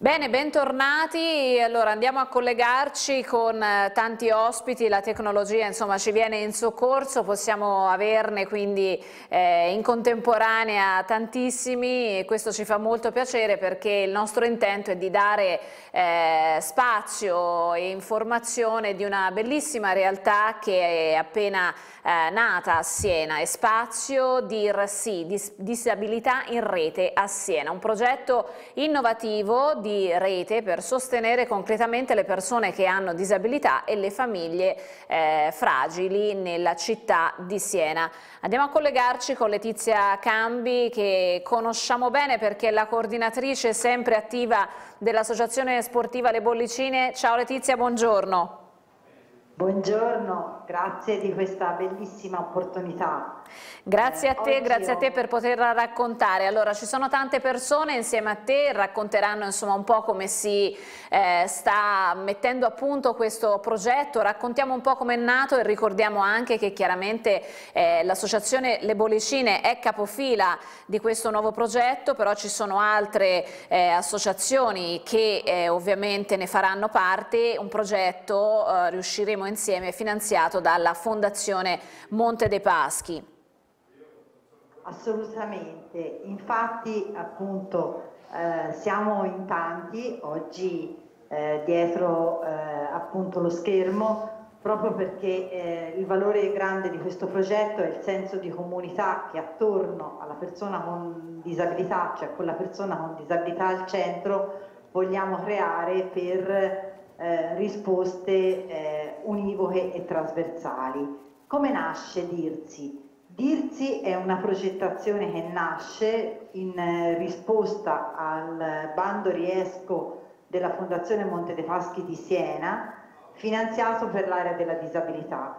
Bene, bentornati. Allora andiamo a collegarci con eh, tanti ospiti, la tecnologia insomma ci viene in soccorso, possiamo averne quindi eh, in contemporanea tantissimi. E questo ci fa molto piacere perché il nostro intento è di dare eh, spazio e informazione di una bellissima realtà che è appena eh, nata a Siena, è Spazio DIRSI, Dis Disabilità in Rete a Siena, un progetto innovativo di di rete per sostenere concretamente le persone che hanno disabilità e le famiglie eh, fragili nella città di Siena. Andiamo a collegarci con Letizia Cambi che conosciamo bene perché è la coordinatrice sempre attiva dell'Associazione Sportiva Le Bollicine. Ciao Letizia, buongiorno. Buongiorno, grazie di questa bellissima opportunità. Grazie a te, eh, grazie a te per poterla raccontare. Allora, ci sono tante persone insieme a te, racconteranno insomma un po' come si eh, sta mettendo a punto questo progetto, raccontiamo un po' come è nato e ricordiamo anche che chiaramente eh, l'associazione Le Bollicine è capofila di questo nuovo progetto, però ci sono altre eh, associazioni che eh, ovviamente ne faranno parte, un progetto eh, riusciremo insieme finanziato dalla Fondazione Monte dei Paschi. Assolutamente, infatti appunto eh, siamo in tanti oggi eh, dietro eh, appunto lo schermo proprio perché eh, il valore grande di questo progetto è il senso di comunità che attorno alla persona con disabilità, cioè con la persona con disabilità al centro, vogliamo creare per eh, risposte eh, univoche e trasversali. Come nasce Dirsi? Dirsi è una progettazione che nasce in eh, risposta al bando Riesco della Fondazione Monte dei Paschi di Siena, finanziato per l'area della disabilità.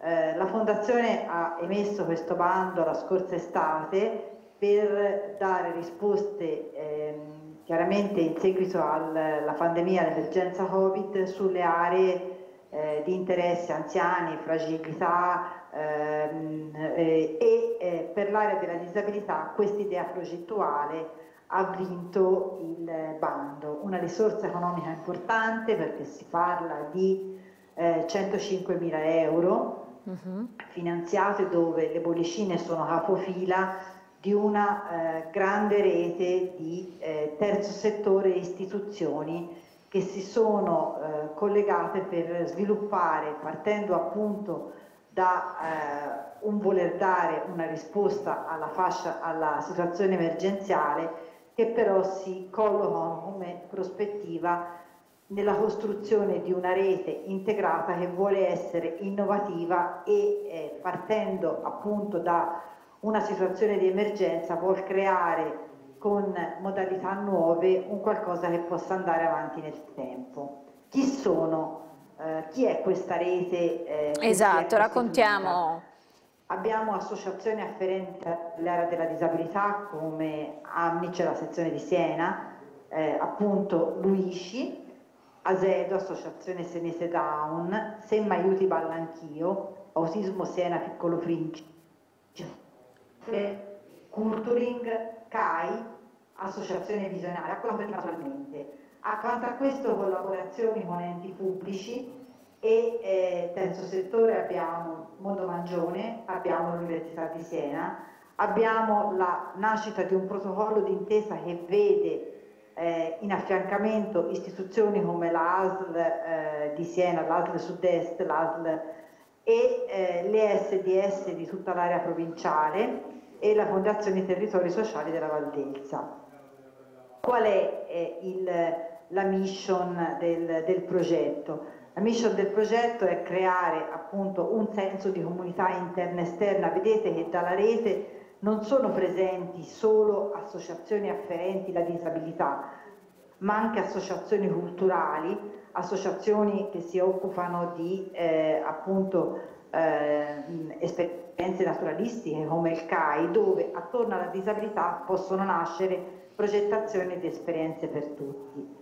Eh, la Fondazione ha emesso questo bando la scorsa estate per dare risposte ehm, chiaramente in seguito alla pandemia, all'emergenza Covid, sulle aree eh, di interesse anziani, fragilità ehm, eh, e eh, per l'area della disabilità quest'idea progettuale ha vinto il bando, una risorsa economica importante perché si parla di 105 eh, mila euro uh -huh. finanziate dove le bollicine sono capofila di una eh, grande rete di eh, terzo settore e istituzioni che si sono eh, collegate per sviluppare, partendo appunto da eh, un voler dare una risposta alla, fascia, alla situazione emergenziale, che però si collocano come prospettiva nella costruzione di una rete integrata che vuole essere innovativa e eh, partendo appunto da una situazione di emergenza vuol creare con modalità nuove un qualcosa che possa andare avanti nel tempo. Chi sono? Eh, chi è questa rete? Eh, esatto, raccontiamo. Abbiamo associazioni afferenti all'area della disabilità come Amici, la sezione di Siena, eh, appunto Luisci, Asedo, Associazione Senese Down, Semma Aiuti Ballanchio, Autismo Siena Piccolo Principe, Culturing, CAI, Associazione Visionaria, collaborano naturalmente. Accanto a questo collaborazioni con enti pubblici e eh, terzo settore abbiamo Mondo Mangione, abbiamo l'Università di Siena, abbiamo la nascita di un protocollo d'intesa che vede eh, in affiancamento istituzioni come l'ASL eh, di Siena, l'ASL Sud-Est, l'ASL e eh, le SDS di tutta l'area provinciale e la Fondazione Territori Sociali della Valdelsa. Qual è eh, il, la mission del, del progetto? La mission del progetto è creare appunto un senso di comunità interna e esterna. Vedete che dalla rete non sono presenti solo associazioni afferenti alla disabilità, ma anche associazioni culturali, associazioni che si occupano di eh, appunto eh, naturalistiche come il CAI, dove attorno alla disabilità possono nascere progettazioni di esperienze per tutti.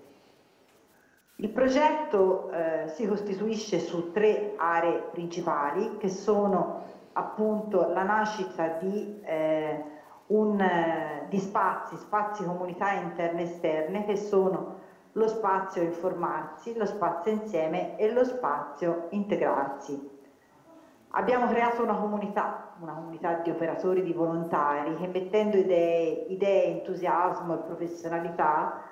Il progetto eh, si costituisce su tre aree principali che sono appunto la nascita di, eh, un, di spazi, spazi comunità interne e esterne che sono lo spazio informarsi, lo spazio insieme e lo spazio integrarsi. Abbiamo creato una comunità, una comunità di operatori, di volontari che mettendo idee, idee entusiasmo e professionalità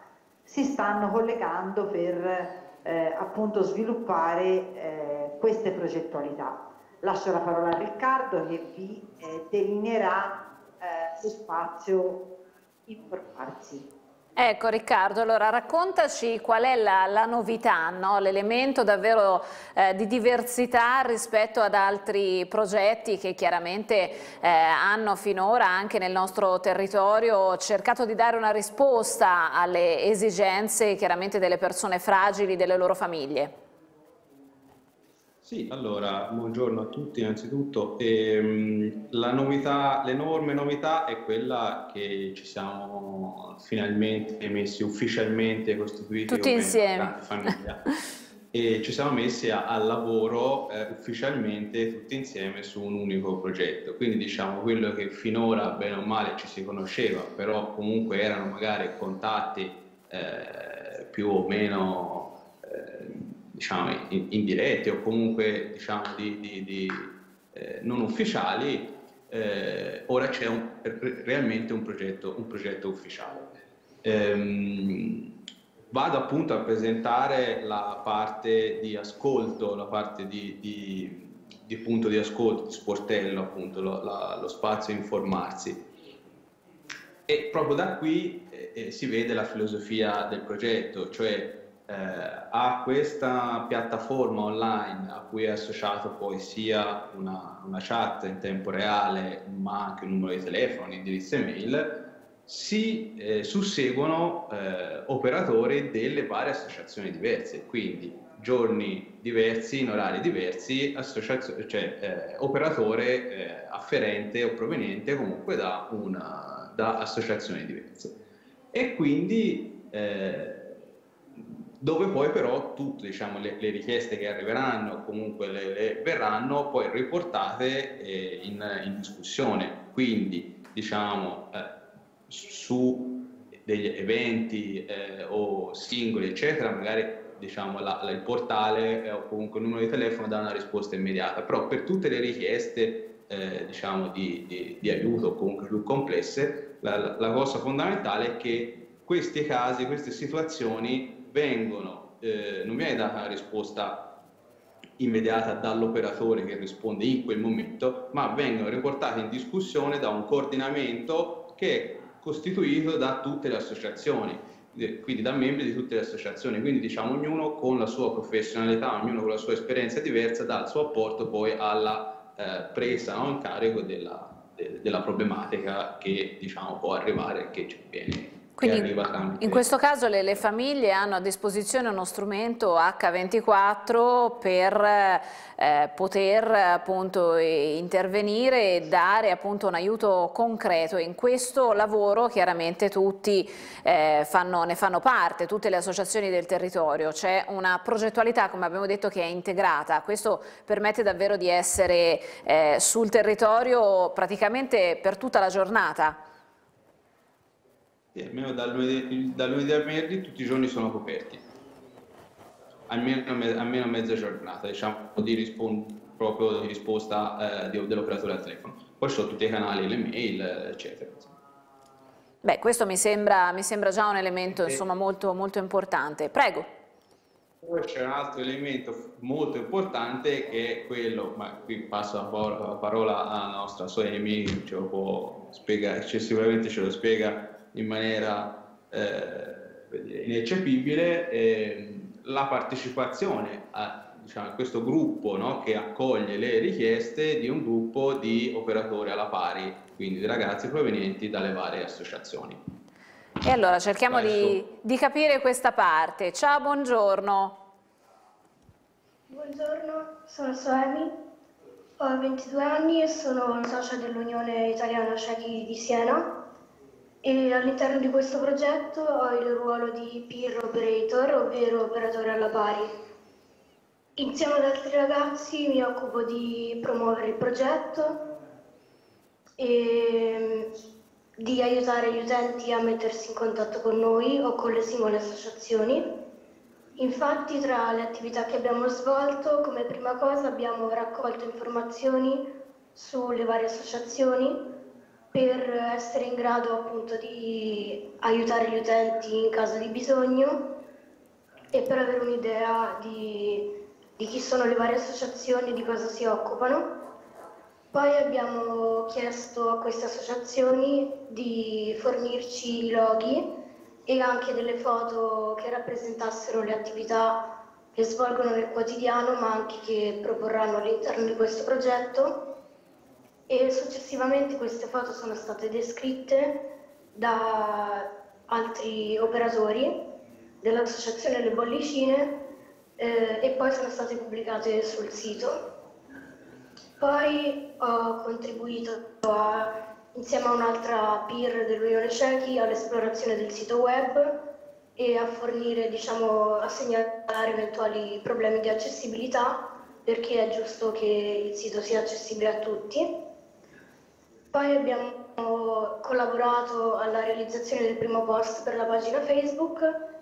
si stanno collegando per eh, appunto sviluppare eh, queste progettualità. Lascio la parola a Riccardo che vi eh, delineerà eh, lo spazio informarsi. Ecco Riccardo, allora raccontaci qual è la, la novità, no? l'elemento davvero eh, di diversità rispetto ad altri progetti che chiaramente eh, hanno finora anche nel nostro territorio cercato di dare una risposta alle esigenze chiaramente delle persone fragili, delle loro famiglie. Sì, allora, buongiorno a tutti innanzitutto. Ehm, la novità, l'enorme novità è quella che ci siamo finalmente messi ufficialmente costituiti tutti insieme famiglia e ci siamo messi a, al lavoro eh, ufficialmente tutti insieme su un unico progetto. Quindi diciamo quello che finora bene o male ci si conosceva, però comunque erano magari contatti eh, più o meno diciamo, indiretti o comunque diciamo, di, di, di eh, non ufficiali, eh, ora c'è un, realmente un progetto, un progetto ufficiale. Ehm, vado appunto a presentare la parte di ascolto, la parte di, di, di punto di ascolto, di sportello appunto, lo, la, lo spazio informarsi. E proprio da qui eh, eh si vede la filosofia del progetto, cioè eh, a questa piattaforma online a cui è associato poi sia una, una, chat in tempo reale ma anche un numero di telefono, un indirizzo email, si eh, susseguono eh, operatori delle varie associazioni diverse, quindi giorni diversi, in orari diversi, cioè eh, operatore eh, afferente o proveniente comunque da, una, da associazioni diverse. E quindi eh, dove poi però tutte diciamo, le, le, richieste che arriveranno, comunque le, le verranno poi riportate eh, in, in, discussione. Quindi diciamo eh, su degli eventi eh, o singoli eccetera, magari diciamo, la, la, il portale eh, o comunque il numero di telefono dà una risposta immediata, però per tutte le richieste eh, diciamo, di, di, di, aiuto comunque più complesse, la, la cosa fondamentale è che questi casi, queste situazioni vengono, eh, non viene data una risposta immediata dall'operatore che risponde in quel momento, ma vengono riportate in discussione da un coordinamento che è costituito da tutte le associazioni, quindi da membri di tutte le associazioni, quindi diciamo ognuno con la sua professionalità, ognuno con la sua esperienza diversa dà il suo apporto poi alla eh, presa no, in carico della, de, della problematica che diciamo può arrivare, che ci viene quindi in questo caso le, le, famiglie hanno a disposizione uno strumento H24 per eh, poter appunto intervenire e dare appunto un aiuto concreto. In questo lavoro chiaramente tutti eh, fanno, ne fanno parte, tutte le associazioni del territorio. C'è una progettualità, come abbiamo detto, che è integrata. Questo permette davvero di essere eh, sul territorio praticamente per tutta la giornata almeno dal lunedì, dal lunedì al venerdì tutti i giorni sono coperti, almeno, almeno mezza giornata, diciamo, di, rispon- proprio di risposta eh, dell'operatore al telefono. Poi ci sono tutti i canali, le mail, eccetera. Beh, questo mi sembra, mi sembra già un elemento insomma, molto, molto importante. Prego. Poi c'è un altro elemento molto importante che è quello, ma qui passo la parola alla nostra Soemi, ce lo può spiegare, sicuramente ce lo spiega in maniera eh, ineccepibile eh, la partecipazione a, diciamo, a questo gruppo no, che accoglie le richieste di un gruppo di operatori alla pari, quindi di ragazzi provenienti dalle varie associazioni. E allora cerchiamo di, di, capire questa parte. Ciao, buongiorno. Buongiorno, sono Soemi, ho 22 anni e sono socia dell'Unione Italiana Ciechi di Siena e all'interno di questo progetto ho il ruolo di peer operator, ovvero operatore alla pari. Insieme ad altri ragazzi mi occupo di promuovere il progetto e di aiutare gli utenti a mettersi in contatto con noi o con le singole associazioni. Infatti tra le attività che abbiamo svolto, come prima cosa abbiamo raccolto informazioni sulle varie associazioni per essere in grado appunto di aiutare gli utenti in caso di bisogno e per avere un'idea di, di chi sono le varie associazioni e di cosa si occupano. Poi abbiamo chiesto a queste associazioni di fornirci i loghi e anche delle foto che rappresentassero le attività che svolgono nel quotidiano ma anche che proporranno all'interno di questo progetto e successivamente queste foto sono state descritte da altri operatori dell'associazione Le Bollicine eh, e poi sono state pubblicate sul sito. Poi ho contribuito a, insieme a un'altra peer dell'Unione Cechi all'esplorazione del sito web e a fornire, diciamo, a segnalare eventuali problemi di accessibilità perché è giusto che il sito sia accessibile a tutti. Poi abbiamo collaborato alla realizzazione del primo post per la pagina Facebook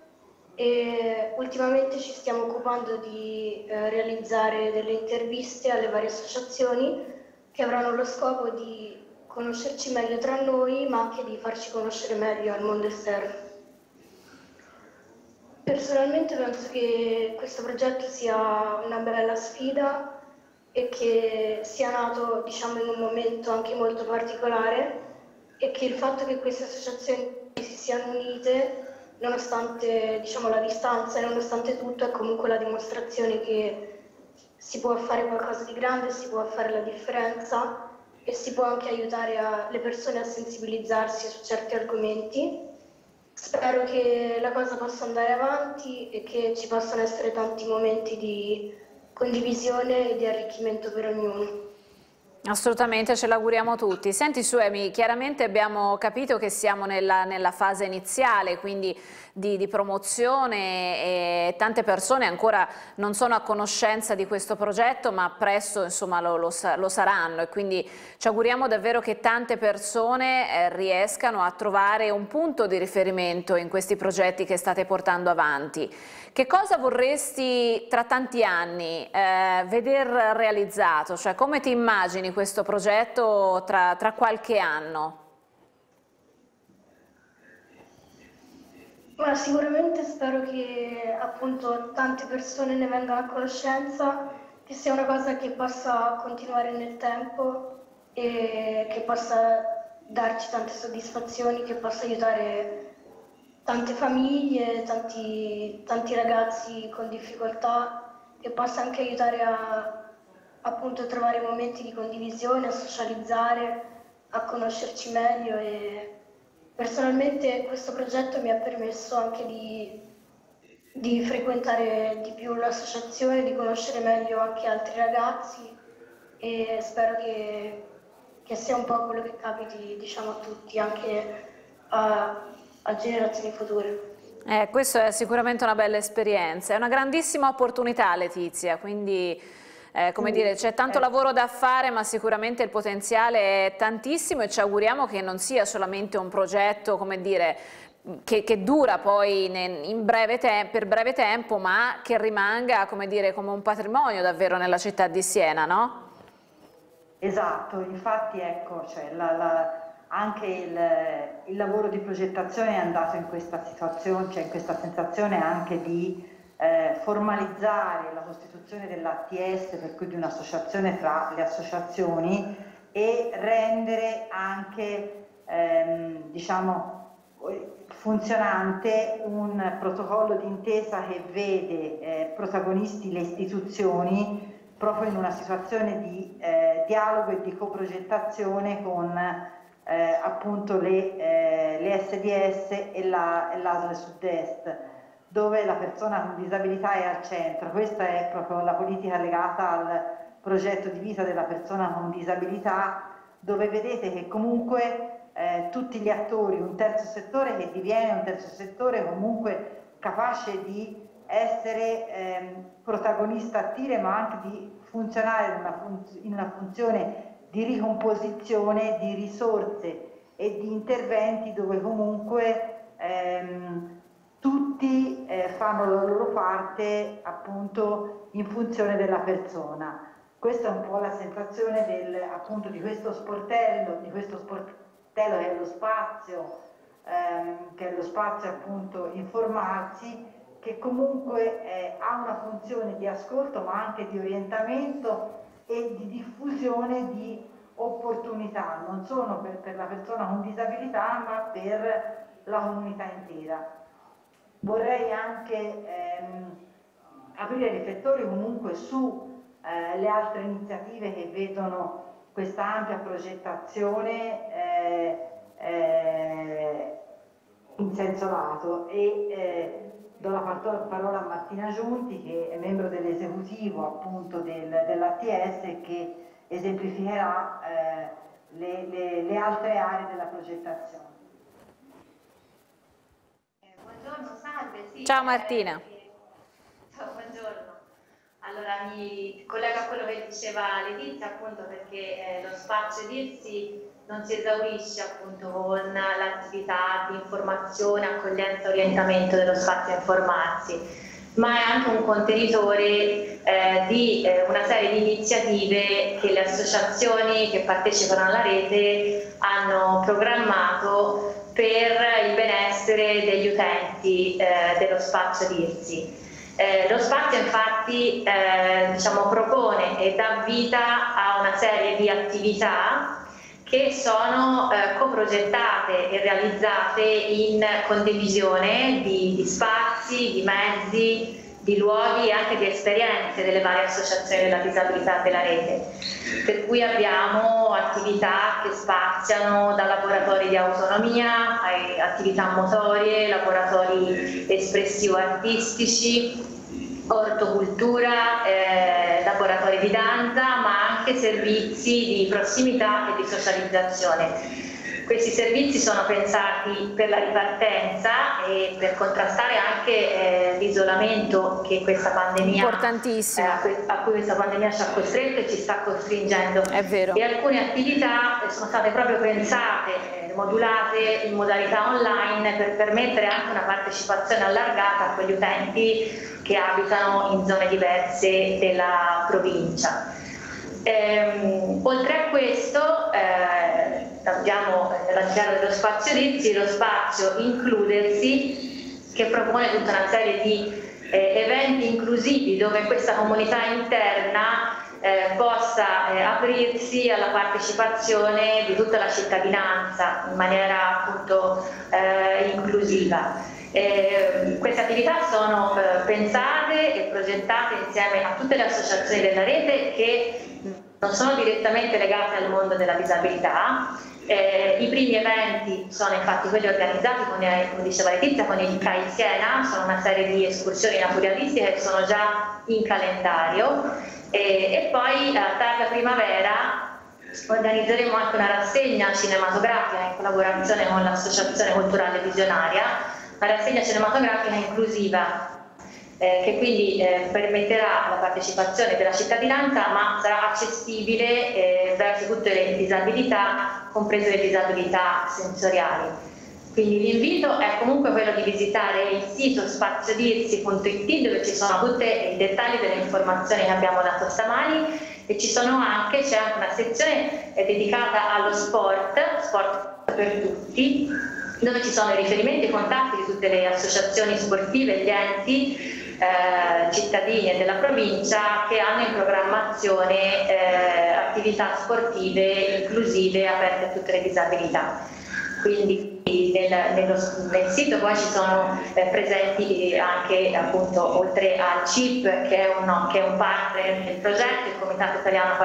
e ultimamente ci stiamo occupando di eh, realizzare delle interviste alle varie associazioni che avranno lo scopo di conoscerci meglio tra noi ma anche di farci conoscere meglio al mondo esterno. Personalmente penso che questo progetto sia una bella sfida e che sia nato diciamo, in un momento anche molto particolare e che il fatto che queste associazioni si siano unite nonostante diciamo, la distanza e nonostante tutto è comunque la dimostrazione che si può fare qualcosa di grande, si può fare la differenza e si può anche aiutare a, le persone a sensibilizzarsi su certi argomenti. Spero che la cosa possa andare avanti e che ci possano essere tanti momenti di condivisione e di arricchimento per ognuno. Assolutamente, ce l'auguriamo tutti. Senti Suemi, chiaramente abbiamo capito che siamo nella, nella fase iniziale, quindi di, di, promozione e tante persone ancora non sono a conoscenza di questo progetto, ma presto insomma, lo, lo, lo saranno e quindi ci auguriamo davvero che tante persone eh, riescano a trovare un punto di riferimento in questi progetti che state portando avanti. Che cosa vorresti tra tanti anni eh, veder realizzato? Cioè come ti immagini questo progetto tra, tra qualche anno? Ma sicuramente spero che appunto tante persone ne vengano a conoscenza, che sia una cosa che possa continuare nel tempo e che possa darci tante soddisfazioni, che possa aiutare tante famiglie, tanti, tanti ragazzi con difficoltà, che possa anche aiutare a appunto trovare momenti di condivisione, a socializzare, a conoscerci meglio e personalmente questo progetto mi ha permesso anche di, di frequentare di più l'associazione, di conoscere meglio anche altri ragazzi e spero che, che sia un po' quello che capiti diciamo, a tutti, anche a, a generazioni future. Eh, questa è sicuramente una bella esperienza, è una grandissima opportunità Letizia, quindi eh, come dire c'è tanto lavoro da fare ma sicuramente il potenziale è tantissimo e ci auguriamo che non sia solamente un progetto come dire che, che, dura poi breve per breve tempo ma che rimanga come, dire, come un patrimonio davvero nella città di Siena, no? Esatto, infatti ecco, cioè, la, la anche il, il, lavoro di progettazione è andato in questa situazione, cioè in questa sensazione anche di eh, formalizzare la costituzione dell'ATS, per cui di un'associazione tra le associazioni e rendere anche ehm, diciamo, funzionante un protocollo d'intesa che vede eh, protagonisti le istituzioni proprio in una situazione di eh, dialogo e di coprogettazione con eh, appunto le, eh, le, SDS e l'ASL la, Sud-Est, dove la persona con disabilità è al centro. Questa è proprio la politica legata al progetto di vita della persona con disabilità, dove vedete che comunque eh, tutti gli attori, un terzo settore che diviene un terzo settore comunque capace di essere ehm, protagonista attivo ma anche di funzionare in una, funz in una funzione di ricomposizione di risorse e di interventi dove comunque ehm, tutti eh, fanno la loro parte appunto in funzione della persona. Questa è un po' la sensazione del, appunto, di questo sportello, di questo sportello che è lo spazio, ehm, che è lo spazio appunto informarsi, che comunque eh, ha una funzione di ascolto ma anche di orientamento e di diffusione di opportunità, non solo per, per la persona con disabilità ma per la comunità intera. Vorrei anche ehm, aprire riflettori comunque su eh, le altre iniziative che vedono questa ampia progettazione eh, eh, in senso lato e eh, do la parola a Martina Giunti che è membro dell'esecutivo appunto del, dell'ATS che esemplificherà eh, le, le, le, altre aree della progettazione. Eh, buongiorno, salve. Sì, Ciao Martina. Eh, ciao, buongiorno. Allora mi collego a quello che diceva Letizia appunto perché eh, lo spazio dirsi non si esaurisce appunto con l'attività di informazione, accoglienza e orientamento dello spazio informarsi, ma è anche un contenitore eh, di eh, una serie di iniziative che le associazioni che partecipano alla rete hanno programmato per il benessere degli utenti eh, dello spazio DIRSI. Eh, lo spazio infatti eh, diciamo, propone e dà vita a una serie di attività che sono eh, coprogettate e realizzate in condivisione di, di, spazi, di mezzi, di luoghi e anche di esperienze delle varie associazioni della disabilità della rete. Per cui abbiamo attività che spaziano da laboratori di autonomia attività motorie, laboratori espressivo-artistici, ortocultura, eh, laboratori di danza, ma anche servizi di prossimità e di socializzazione. Questi servizi sono pensati per la ripartenza e per contrastare anche eh, l'isolamento che questa pandemia eh, a, cui questa pandemia ci ha costretto e ci sta costringendo. È vero. E alcune attività sono state proprio pensate, eh, modulate in modalità online per permettere anche una partecipazione allargata a quegli utenti che abitano in zone diverse della provincia. Ehm, oltre a questo eh, abbiamo nella chiara dello spazio Rizzi lo spazio Includersi che propone tutta una serie di eh, eventi inclusivi dove questa comunità interna eh, possa eh, aprirsi alla partecipazione di tutta la cittadinanza in maniera appunto eh, inclusiva. Eh, queste attività sono eh, pensate e progettate insieme a tutte le associazioni della rete che non sono direttamente legate al mondo della disabilità. Eh, I primi eventi sono infatti quelli organizzati, con, come diceva Letizia, con il CAI Siena, sono una serie di escursioni naturalistiche che sono già in calendario e poi a tarda primavera organizzeremo anche una rassegna cinematografica in collaborazione con l'Associazione Culturale Visionaria la rassegna cinematografica inclusiva eh, che quindi eh, permetterà la partecipazione della cittadinanza ma sarà accessibile eh, verso tutte le disabilità, comprese le disabilità sensoriali. Quindi l'invito è comunque quello di visitare il sito spaziodirsi.it dove ci sono tutti i dettagli delle informazioni che abbiamo dato stamani e ci sono anche, c'è anche una sezione eh, dedicata allo sport, sport per tutti, dove ci sono i riferimenti e i contatti di tutte le associazioni sportive, gli enti eh, cittadini e della provincia che hanno in programmazione eh, attività sportive inclusive aperte a tutte le disabilità. Quindi nel, nello, nel sito poi ci sono eh, presenti anche appunto oltre al CIP che è, un, che è un partner del progetto, il Comitato Italiano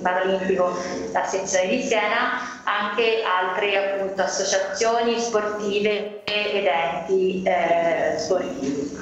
Paralimpico, la sezione di Siena, anche altre appunto associazioni sportive ed enti eh, sportivi.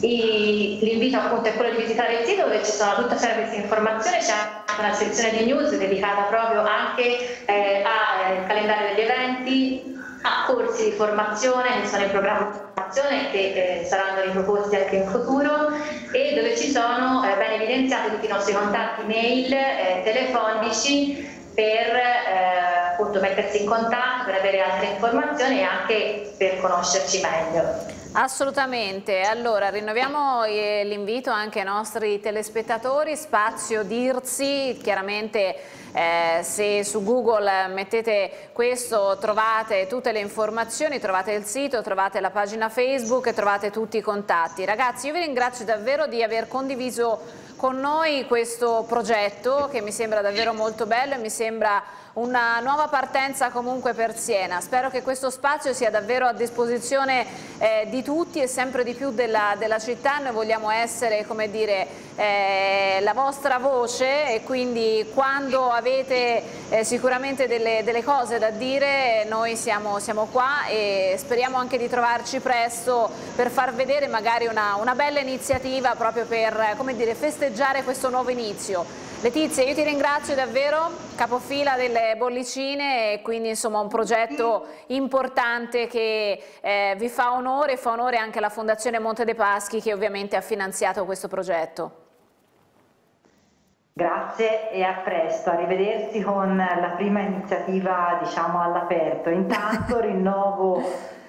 L'invito appunto è quello di visitare il sito dove ci sono tutta serie di informazioni, c'è anche una sezione di news dedicata proprio anche eh, al eh, calendario degli eventi, a corsi di formazione che sono in programmazione che eh, saranno riproposti anche in futuro e dove ci sono eh, ben evidenziati tutti i nostri contatti mail, eh, telefonici per eh, appunto mettersi in contatto per avere altre informazioni e anche per conoscerci meglio. Assolutamente, allora rinnoviamo eh, l'invito anche ai nostri telespettatori, spazio Dirzi, chiaramente eh, se su Google mettete questo trovate tutte le informazioni, trovate il sito, trovate la pagina Facebook trovate tutti i contatti. Ragazzi io vi ringrazio davvero di aver condiviso con noi questo progetto che mi sembra davvero molto bello e mi sembra una nuova partenza comunque per Siena. Spero che questo spazio sia davvero a disposizione eh, di tutti e sempre di più della, della città. Noi vogliamo essere, come dire, eh, la vostra voce e quindi quando avete eh, sicuramente delle, delle, cose da dire noi siamo, siamo, qua e speriamo anche di trovarci presto per far vedere magari una, una bella iniziativa proprio per come dire, festeggiare questo nuovo inizio. Letizia, io ti ringrazio davvero, capofila delle bollicine e quindi insomma un progetto importante che eh, vi fa onore e fa onore anche alla Fondazione Monte dei Paschi che ovviamente ha finanziato questo progetto. Grazie e a presto, arrivederci con la prima iniziativa diciamo all'aperto. Intanto rinnovo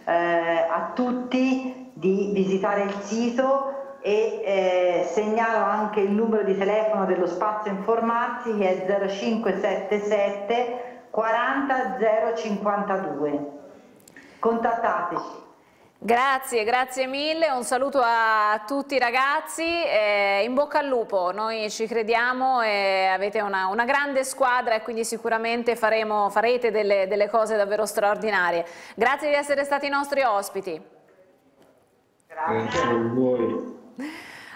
eh, a tutti di visitare il sito e eh, segnalo anche il numero di telefono dello spazio informarsi che è 0577 40 052. Contattateci. Grazie, grazie mille, un saluto a tutti i ragazzi, eh, in bocca al lupo, noi ci crediamo e avete una, una grande squadra e quindi sicuramente faremo, farete delle, delle cose davvero straordinarie. Grazie di essere stati i nostri ospiti. Grazie a voi.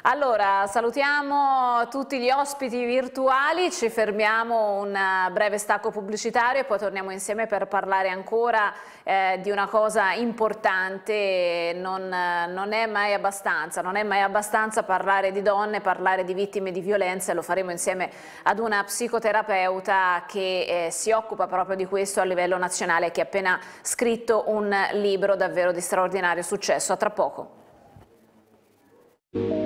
Allora, salutiamo tutti gli ospiti virtuali, ci fermiamo un breve stacco pubblicitario e poi torniamo insieme per parlare ancora eh, di una cosa importante, non, non, è mai abbastanza, non è mai abbastanza parlare di donne, parlare di vittime di violenza e lo faremo insieme ad una psicoterapeuta che eh, si occupa proprio di questo a livello nazionale che ha appena scritto un libro davvero di straordinario successo. A tra poco. Thank you